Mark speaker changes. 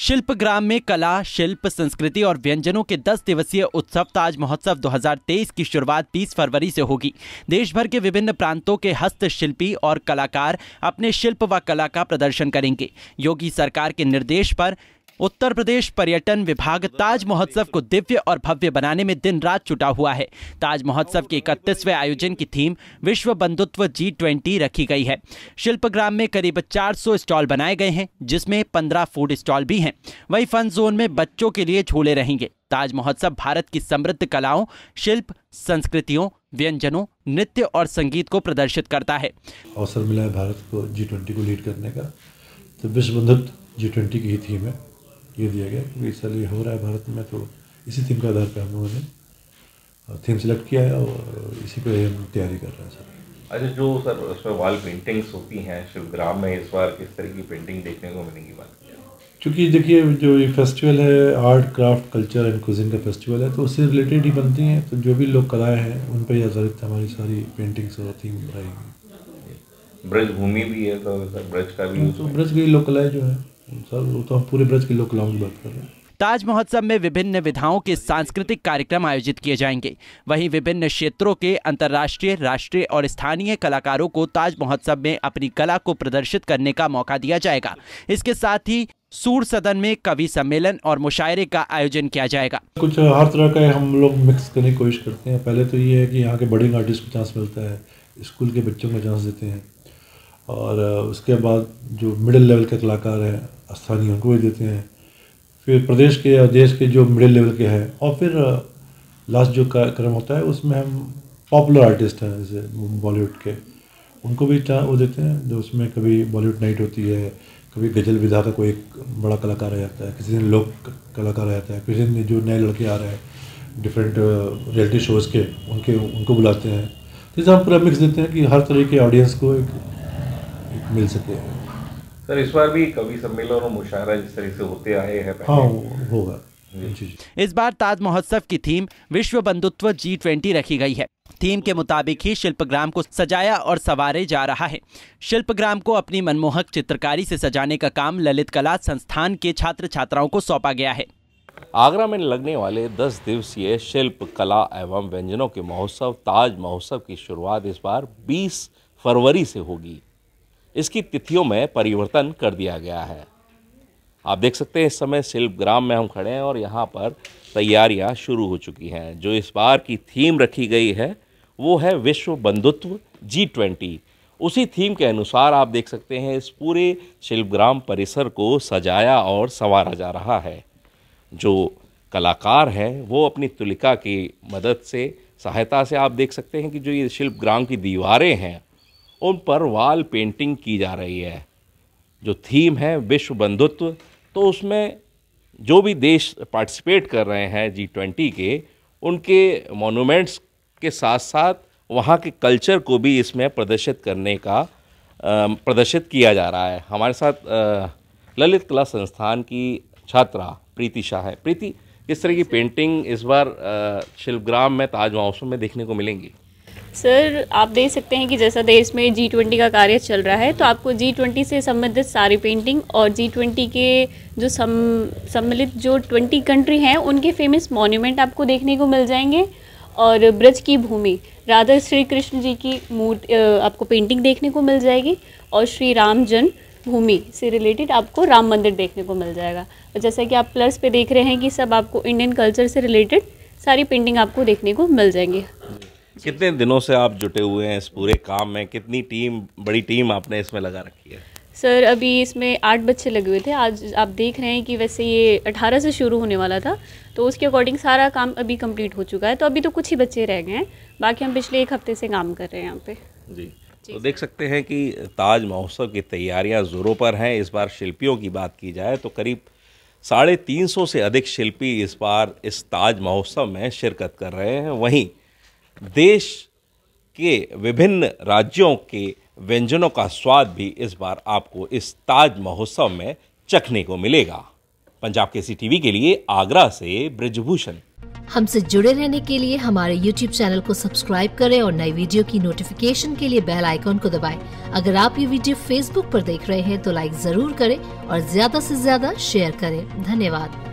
Speaker 1: शिल्पग्राम में कला, शिल्प, संस्कृति और व्यंजनों के 10 दिवसीय उत्सव ताज महोत्सव 2023 की शुरुआत 20 फरवरी से होगी। देश भर के विभिन्न प्रांतों के हस्तशिल्पी और कलाकार अपने शिल्प व कला का प्रदर्शन करेंगे। योगी सरकार के निर्देश पर उत्तर प्रदेश पर्यटन विभाग ताज महोत्सव को दिव्य और भव्य बनाने में दिन रात जुटा हुआ है। ताज महोत्सव के इकतीसवें आयोजन की थीम विश्व बंधुत्व जी ट्वेंटी रखी गई है। शिल्पग्राम में करीब 400 स्टॉल बनाए गए हैं, जिसमें 15 फ़ूड स्टॉल भी हैं। वहीं फन जोन में बच्चों के लिए झूले रहेंगे। ताज महोत्सव भारत की समृद्ध कलाओं, शिल्प, संस्कृतियों, व्यंजनों, नृत्य और संगीत को प्रदर्शित करता है।
Speaker 2: अवसर मिला है भारत को जी ट्वेंटी को लीड करने का। तो विश्व बंधुत्व जी ट्वेंटी की ही थीम है। ये दिया गया क्योंकि इस साल ये हो रहा है भारत में तो इसी थीम के आधार पर हम लोगों ने थीम सेलेक्ट किया है और इसी पर हम तैयारी कर रहे हैं सर।
Speaker 3: अच्छा जो सर उसमें वॉल पेंटिंग्स होती हैं शिवग्राम में इस बार किस तरह की पेंटिंग देखने को मिलेंगी बात
Speaker 2: क्योंकि देखिए जो ये फेस्टिवल है art craft culture and cuisine का फेस्टिवल है तो उससे रिलेटेड ही बनती हैं तो जो भी लोग कलाएँ हैं उन पर ही आधारित हमारी सारी पेंटिंग्स और थीम रहेगी।
Speaker 3: ब्रज भूमि भी है तो सर ब्रज का भी
Speaker 2: तो ब्रज की लोक कलाएँ जो है सर वो तो हम पूरे ब्रज की लोक कलाओं की बात कर रहे हैं।
Speaker 1: ताज महोत्सव में विभिन्न विधाओं के सांस्कृतिक कार्यक्रम आयोजित किए जाएँगे। वहीं विभिन्न क्षेत्रों के अंतर्राष्ट्रीय राष्ट्रीय और स्थानीय कलाकारों को ताज महोत्सव में अपनी कला को प्रदर्शित करने का मौका दिया जाएगा। इसके साथ ही सूर सदन में कवि सम्मेलन और मुशायरे का आयोजन किया जाएगा।
Speaker 2: कुछ हर तरह का हम लोग मिक्स करने की कोशिश करते हैं। पहले तो ये है कि यहाँ के बड़े आर्टिस्ट को चांस मिलता है स्कूल के बच्चों को चांस देते हैं। और उसके बाद जो मिडिल लेवल के कलाकार हैं स्थानीय उनको भी देते हैं। फिर प्रदेश के और देश के जो मिडिल लेवल के हैं, और फिर लास्ट जो कार्यक्रम होता है, उसमें हम पॉपुलर आर्टिस्ट हैं, जैसे बॉलीवुड के। उनको भी वो देते हैं, जो उसमें कभी बॉलीवुड नाइट होती है, कभी गज़ल विधा का कोई एक बड़ा कलाकार आ जाता है, किसी दिन लोक कलाकार आ जाता है, किसी दिन जो नए लड़के आ रहे हैं डिफरेंट रियलिटी शोज़ के, उनके, उनको बुलाते हैं। तो इस हम पूरा मिक्स देते हैं कि हर तरह के ऑडियंस को एक मिल सके
Speaker 3: सर इस बार भी कवि सम्मेलन और मुशायरा जिस तरह से होते आए हैं
Speaker 2: हाँ होगा
Speaker 1: इस बार ताज महोत्सव की थीम विश्व बंधुत्व जी ट्वेंटी रखी गई है। थीम के मुताबिक ही शिल्पग्राम को सजाया और सवारे जा रहा है। शिल्पग्राम को अपनी मनमोहक चित्रकारी से सजाने का काम ललित कला संस्थान के छात्र छात्राओं को सौंपा गया है।
Speaker 4: आगरा में लगने वाले 10 दिवसीय शिल्प कला एवं व्यंजनों के महोत्सव ताज महोत्सव की शुरुआत इस बार 20 फरवरी से होगी। इसकी तिथियों में परिवर्तन कर दिया गया है। आप देख सकते हैं, इस समय शिल्पग्राम में हम खड़े हैं और यहाँ पर तैयारियाँ शुरू हो चुकी हैं। जो इस बार की थीम रखी गई है, वो है विश्व बंधुत्व जी ट्वेंटी। उसी थीम के अनुसार आप देख सकते हैं, इस पूरे शिल्पग्राम परिसर को सजाया और संवारा जा रहा है। जो कलाकार हैं, वो अपनी तुलिका की मदद से, सहायता से आप देख सकते हैं कि जो ये शिल्पग्राम की दीवारें हैं उन पर वाल पेंटिंग की जा रही है। जो थीम है विश्व बंधुत्व तो उसमें जो भी देश पार्टिसिपेट कर रहे हैं जी ट्वेंटी के उनके मोनूमेंट्स के साथ साथ वहाँ के कल्चर को भी इसमें प्रदर्शित करने का प्रदर्शित किया जा रहा है। हमारे साथ ललित कला संस्थान की छात्रा प्रीति शाह है। प्रीति किस तरह की पेंटिंग इस बार शिल्पग्राम में ताज महोत्सव में देखने को मिलेंगी?
Speaker 5: सर आप देख सकते हैं कि जैसा देश में जी ट्वेंटी का कार्य चल रहा है तो आपको जी ट्वेंटी से संबंधित सारी पेंटिंग और जी ट्वेंटी के जो सम, सम्मिलित जो ट्वेंटी कंट्री हैं, उनके फ़ेमस मॉन्यूमेंट आपको देखने को मिल जाएँगे। और ब्रज की भूमि, राधा श्री कृष्ण जी की मूर्ति आपको पेंटिंग देखने को मिल जाएगी और श्री राम जन्म भूमि से रिलेटेड आपको राम मंदिर देखने को मिल जाएगा। और जैसा कि आप प्लस पे देख रहे हैं कि सब आपको इंडियन कल्चर से रिलेटेड सारी पेंटिंग आपको देखने को मिल जाएँगी।
Speaker 4: कितने दिनों से आप जुटे हुए हैं इस पूरे काम में? कितनी टीम बड़ी टीम आपने इसमें लगा रखी है?
Speaker 5: सर अभी इसमें आठ बच्चे लगे हुए थे। आज आप देख रहे हैं कि वैसे ये अठारह से शुरू होने वाला था तो उसके अकॉर्डिंग सारा काम अभी कंप्लीट हो चुका है। तो अभी तो कुछ ही बच्चे रह गए हैं बाकी हम पिछले एक हफ़्ते से काम कर रहे हैं यहाँ पे।
Speaker 4: जी। तो देख सकते हैं कि ताज महोत्सव की तैयारियाँ ज़ोरों पर हैं। इस बार शिल्पियों की बात की जाए तो करीब साढ़े तीन सौ से अधिक शिल्पी इस बार इस ताज महोत्सव में शिरकत कर रहे हैं। वहीं देश के विभिन्न राज्यों के व्यंजनों का स्वाद भी इस बार आपको इस ताज महोत्सव में चखने को मिलेगा। पंजाब के सी टीवी के लिए आगरा से ब्रिजभूषण।
Speaker 6: हमसे जुड़े रहने के लिए हमारे YouTube चैनल को सब्सक्राइब करें और नई वीडियो की नोटिफिकेशन के लिए बेल आइकॉन को दबाएँ। अगर आप ये वीडियो Facebook पर देख रहे हैं तो लाइक ज़रूर करें और ज़्यादा से ज़्यादा शेयर करें। धन्यवाद।